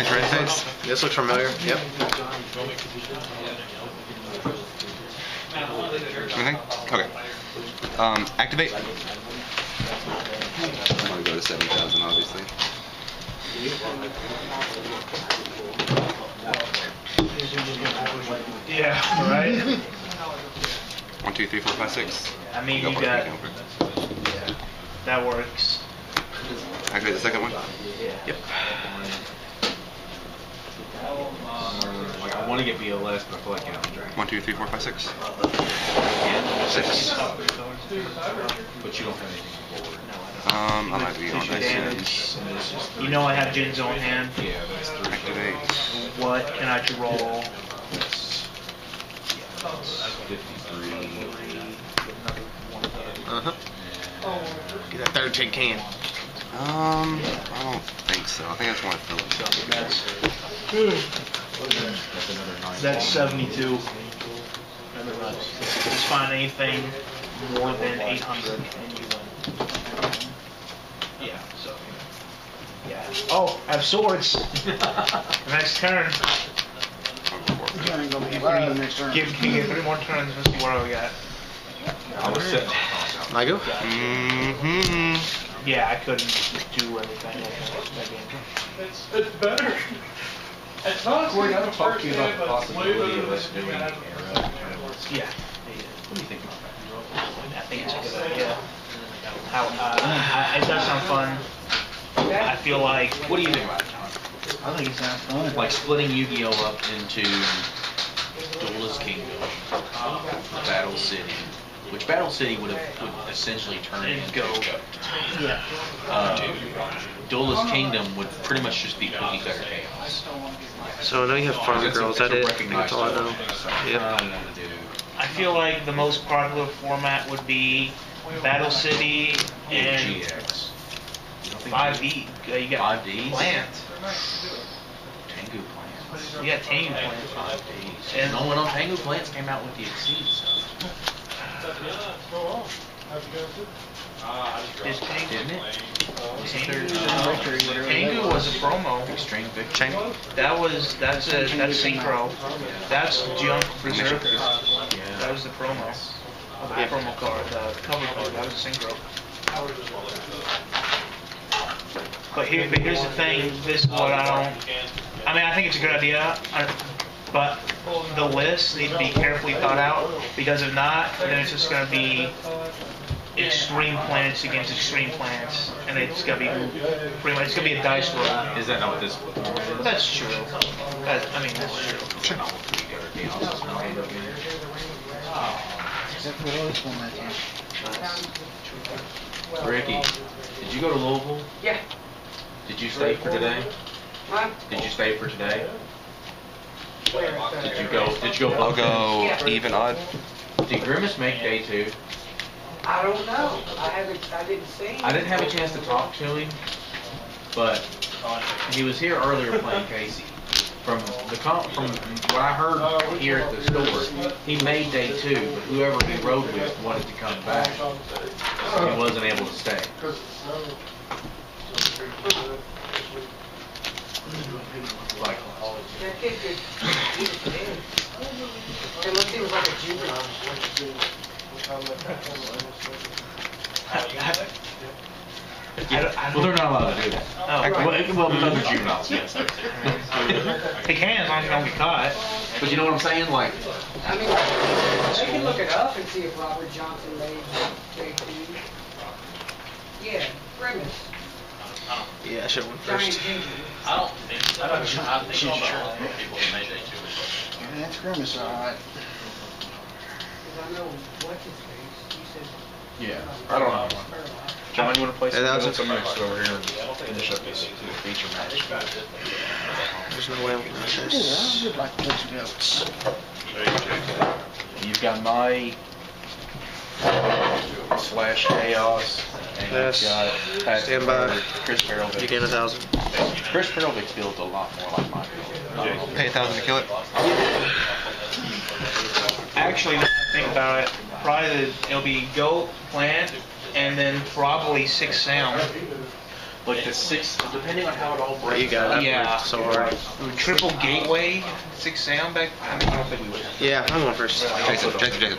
Thanks for insights. This looks familiar. Yep. Anything? Okay. Um, activate. I'm gonna go to 7,000, obviously. Yeah, right? One, two, three, four, five, six. I mean, Go you for got, go for it. that works. Activate the second one. Yep. Like, I want to get BLS, but I feel like I'm dragging. One, two, three, four, five, six. Six. But you don't have anything forward. Um, I might be on this. Damage. And it's just You know I have Jin's on hand. Yeah, that's three. Activate. What can I roll? That's, that's 53. Uh huh. Get that third tin can. Um, I don't think so. I think I just want to fill it. That's, That's another nine. that's 72. Just find anything more than 800 and you win. Yeah, so. Yeah. Oh, I have swords. Next turn. I'll go for it. Turn gonna be three next turn. Give, give me three more turns. Let's see what I got. I was sitting. I go. Mm-hmm. Yeah, I couldn't do anything like that, that game. It's, it's better. It's not Corey, I don't talk to you first about the but it's way possibility better of us doing you era had tournaments. Yeah. What do you think about that? I think it's a good idea. How, uh, I- it does sound fun. I feel like, What do you think about it, John? I think it sounds fun. Like splitting Yu-Gi-Oh up into Duelist Kingdom, Battle City, which Battle City would have would essentially turn It'd into go. yeah. uh, Duelist Kingdom would pretty much just be cookie cutter chaos. So I know you have farm It's girls. it's That it. I That's all I know. title. Yep. I don't want. I feel like the most popular format would be Battle City and GX. You don't think 5e. Uh, You got 5Ds? Plant. Tengu Plants. You got Tengu plants. 5Ds. And- And no one on Tengu Plants came out with the Exceed stuff, Is Tengu? didn't it? Tengu, was a promo. Extreme Victory. Chain. That was, that's a, that's Synchro. That's Junk Berserker. That was the promo. The promo card, the cover card, that was Synchro. But here, but here's the thing, this is what I don't, I mean, I think it's a good idea, but the lists need to be carefully thought out, because if not, then it's just gonna be extreme planets against extreme planets, and it's gonna be pretty much, it's gonna be a dice roll. Is that not what this format is? That's true. That, I mean, that's true. Not what Cookie Cutter Chaos is made of. Except for the other format. Ricky, did you go to Louisville? Yeah. Did you stay for today? Huh? Did you stay for today? Where? Did you go? Did you go? I'll go even odd. Did Grimace make day two? I don't know. I haven't, I didn't see him. I didn't have a chance to talk to him, but he was here earlier playing Casey. From the com- from what I heard here at the store, he made day two, but whoever he rode with wanted to come back, so he wasn't able to stay. Like, That kid could, he was dead. Unless he was like a juvenile. I don't- I well, they're don't- allowed to do that. Oh, Well, right. well, with other juveniles, yes. They can, as long as they don't get caught. But you know what I'm saying? Like, I mean, they can look it up and see if Robert Johnson made JT. Yeah, Grimace, Yeah, I should have went Giant first. Ginger. I don't think so. I think all the people that made that too. Yeah, that's Grimace, all right. Cause I know, what's his face, he said. yeah, I don't know. John, you want to play some Yeah, that was notes? a- I'm going to sit over here and finish up this feature match. There's no way I'm gonna do Yeah, this. I would like to play some goats. You've got my slash chaos, and Yes. you've got Pat Stand by. or Chris You gain a thousand. Chris Perovic's built a lot more like my build. Pay a thousand to kill it. Actually, now that I think about it, probably the, it'll be goat, plant, and then probably six sound. like the six, depending on how it all breaks. you got it. Yeah. So alright. Triple gateway, six sound back. I mean, I don't think we would. Yeah, I'm going first. Jason, Jason, Jason.